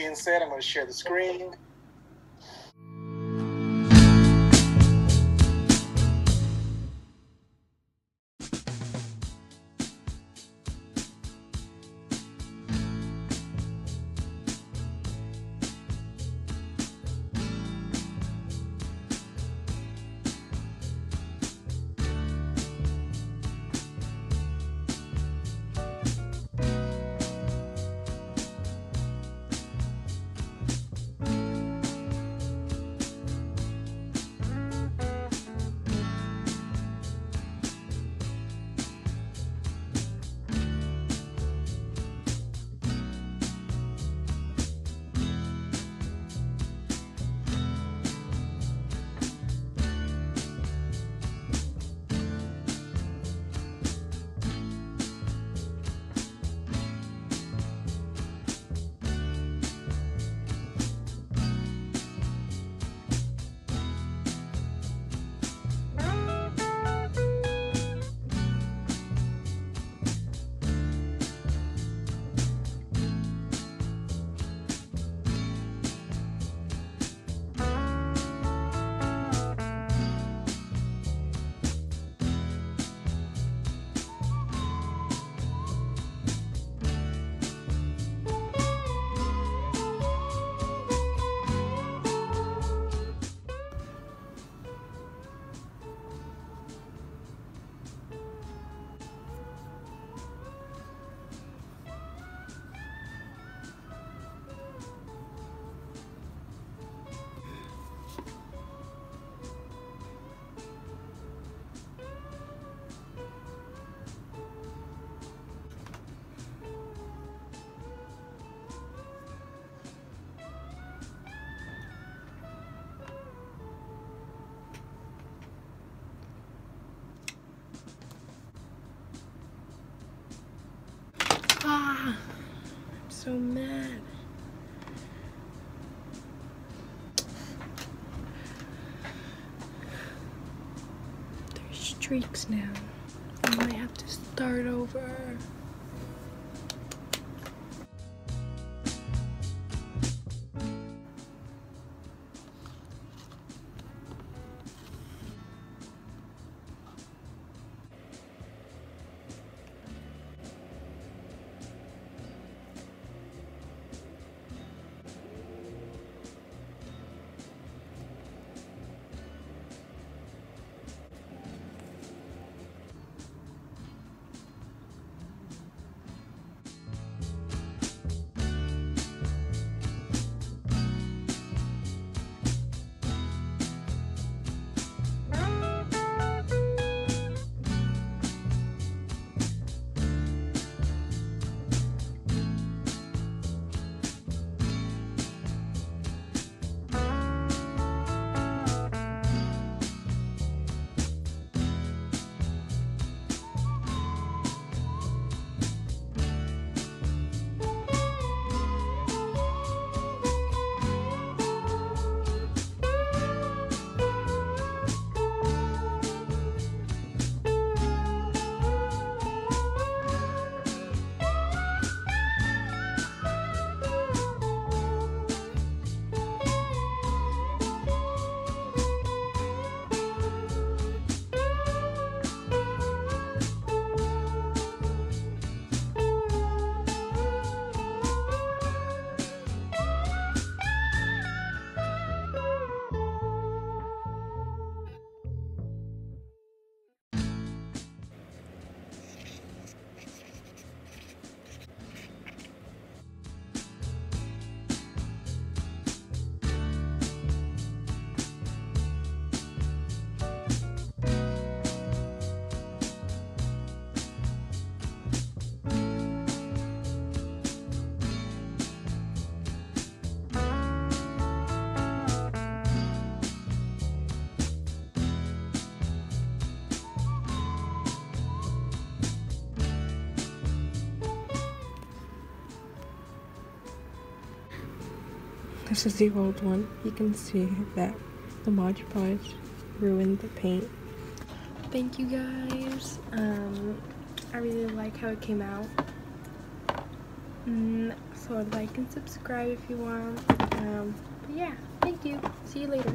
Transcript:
being said, I'm going to share the screen. So mad. There's streaks now. I might have to start over. This is the old one. You can see that the Mod Podge ruined the paint. Thank you guys. Um, I really like how it came out. Mm, so like and subscribe if you want. Um, but yeah, thank you. See you later.